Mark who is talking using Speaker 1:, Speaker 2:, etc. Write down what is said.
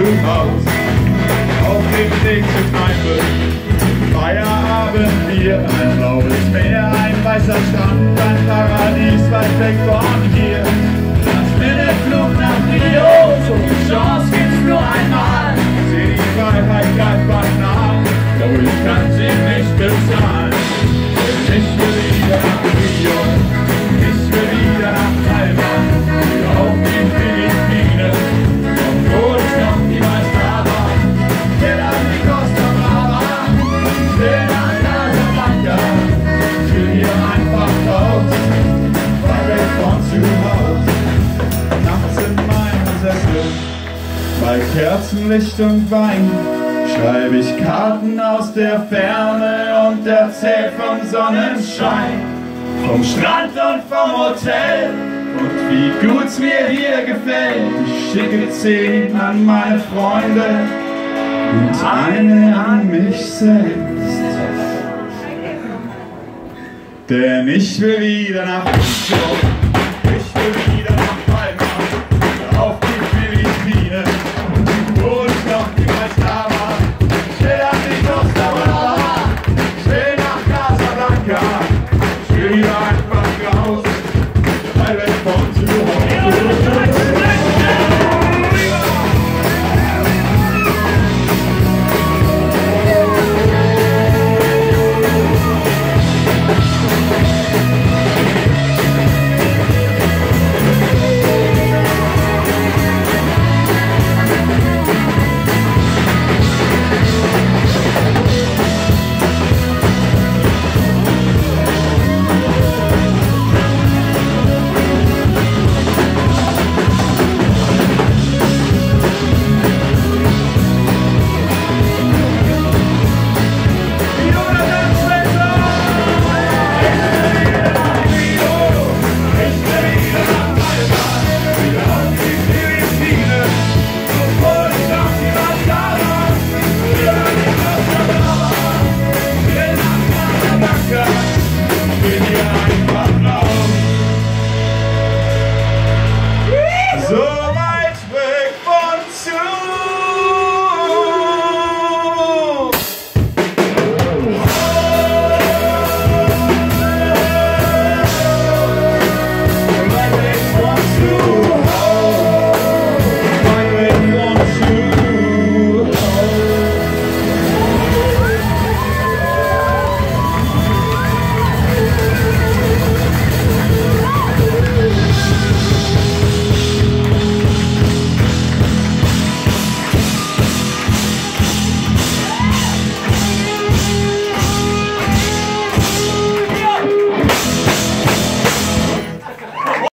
Speaker 1: Schulhaus. Auf dem Weg zur Kneipe, Feierabendbier, ein blaues Meer, ein weißer Strand, ein Paradies weit weg von hier. Bei Kerzenlicht und Wein, schreibe ich Karten aus der Ferne und erzähl vom Sonnenschein, vom Strand und vom Hotel und wie gut's mir hier gefällt. Ich schicke zehn an meine Freunde und eine an mich selbst. Denn ich will wieder nach Rio. your house. America.